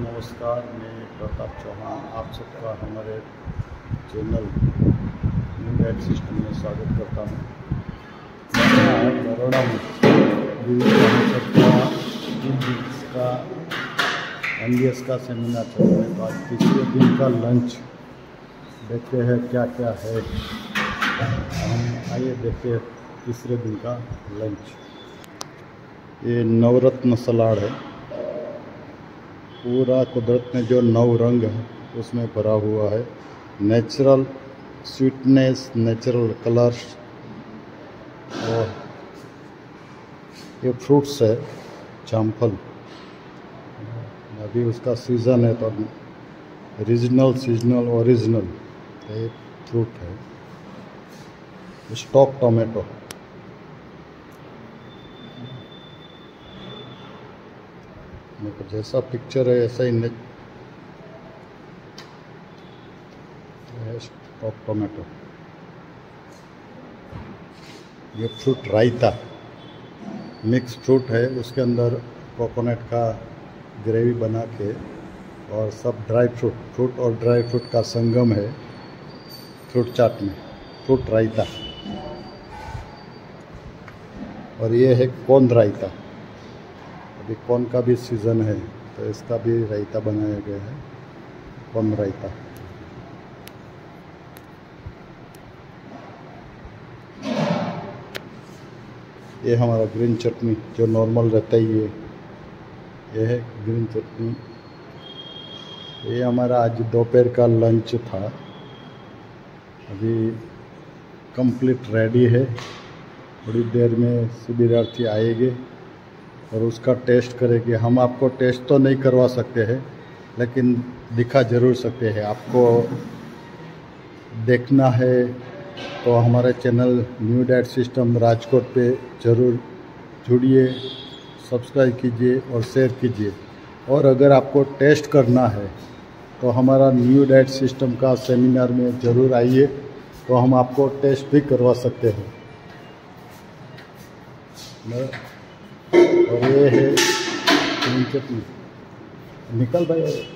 प्रताप चौहान, आप सबका हमारे चैनल न्यू सिस्टम में स्वागत करता हूँ। मैं बड़ौदा में का एम का सेमिनार चल रहा है तो आज तीसरे दिन का लंच देखते हैं क्या क्या है। हम आइए देखते हैं तीसरे दिन का लंच ये नवरत्न सलाड है। पूरा कुदरत में जो नौ रंग है, उसमें भरा हुआ है। नेचुरल स्वीटनेस नेचुरल कलर्स और ये फ्रूट्स है, जामफल। अभी उसका सीज़न है तो रीजनल सीजनल ओरिजिनल ये फ्रूट है। स्टॉक टोमेटो देखो जैसा पिक्चर है, ऐसा ही टोमेटो ये फ्रूट रायता। मिक्स फ्रूट है, उसके अंदर कोकोनट का ग्रेवी बना के और सब ड्राई फ्रूट फ्रूट और ड्राई फ्रूट का संगम है फ्रूट चाट में फ्रूट रायता। और ये है कौन रायता। अभी कौन का भी सीज़न है तो इसका भी रायता बनाया गया है कौन रायता। ये हमारा ग्रीन चटनी, जो नॉर्मल रहता ही है, ये है ग्रीन चटनी। ये हमारा आज दोपहर का लंच था। अभी कंप्लीट रेडी है, थोड़ी देर में शिविरार्थी आएँगे। और उसका टेस्ट करेंगे हम आपको टेस्ट तो नहीं करवा सकते हैं, लेकिन दिखा ज़रूर सकते हैं। आपको देखना है तो हमारे channel new diet system Rajkot पे ज़रूर जुड़िए, सब्सक्राइब कीजिए और शेयर कीजिए। और अगर आपको टेस्ट करना है तो हमारा न्यू डाइट सिस्टम का सेमिनार में ज़रूर आइए तो हम आपको टेस्ट भी करवा सकते हैं। और ये है। चटनी। निकल भाई अरे।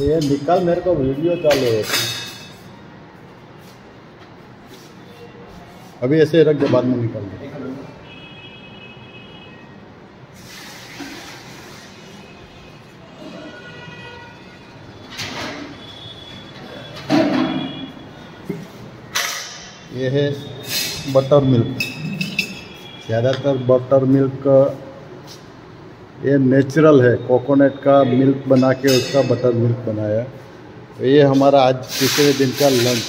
ये निकल मेरे को वीडियो चालू है। अभी ऐसे रख दे, बाद में निकल दे। ये है। बटर मिल्क ज़्यादातर बटर मिल्क ये नेचुरल है। कोकोनट का मिल्क बना के उसका बटर मिल्क बनाया। तो ये हमारा आज तीसरे दिन का लंच